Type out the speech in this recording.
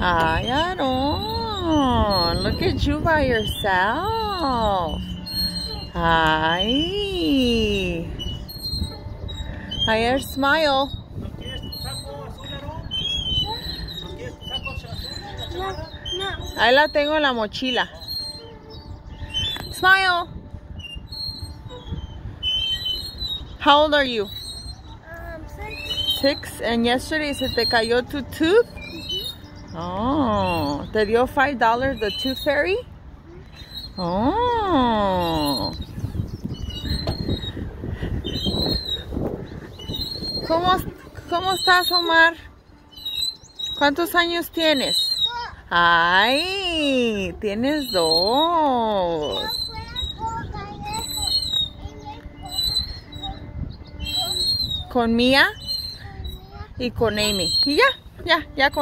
Hi, Aaron. Look at you by yourself. Hi. Hi, smile. ¿No quieres tu saco azul, Aarón? ¿No quieres tu saco azul en la chamada? No. Ahí la tengo en la mochila. Smile. How old are you? Um, six. Six. And yesterday se te cayó tu tooth? ¿Te dio five dollars the tooth fairy? Oh. ¿Cómo, ¿Cómo estás, Omar? ¿Cuántos años tienes? ¡Ay! Tienes dos. Con Mía y con Amy. Y ya, ya, ya con